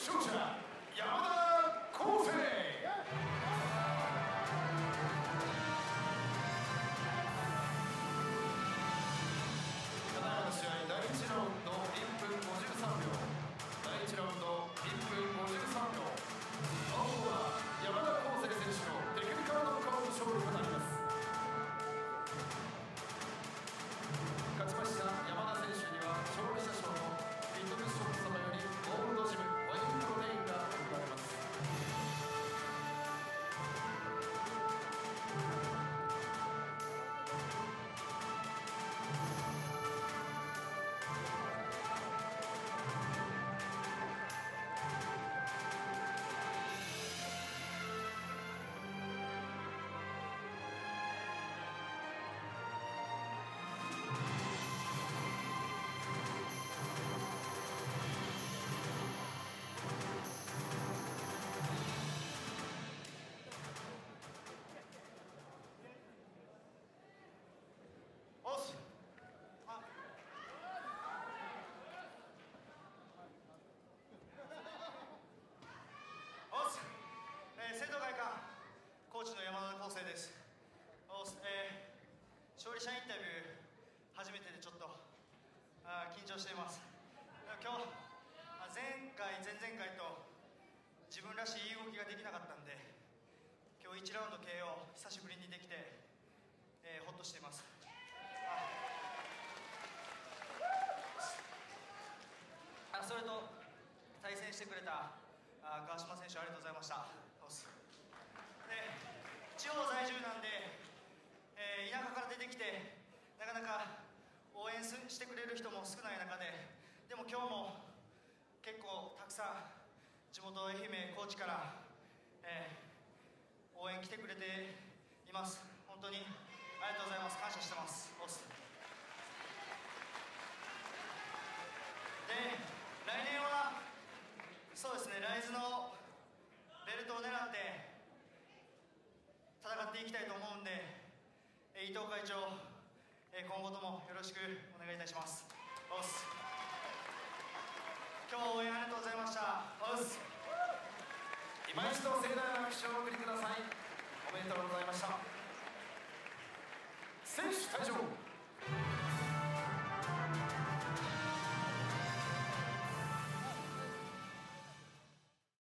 Showtime! あ緊張しています。今日前回前々回と自分らしいいい動きができなかったんで今日1ラウンド KO 久しぶりにできて、えー、ほっとしています。あそれと対戦してくれたあ川島選手ありがとうございました。おっすで地方在住なんで、えー田舎から出てきてなかなか応援してくれる人も少ない中ででも今日も結構たくさん地元愛媛高知から、えー応援来てくれています。本当にありがとうございます。感謝してます。で来年はそうですねライズのベルトを狙って戦っていきたいと思うんでえー伊藤会長え今後ともよろしくお願いいたします。おっす。今日応援ありがとうございました。おっす。今一度盛大な拍手をお送りください。おめでとうございました。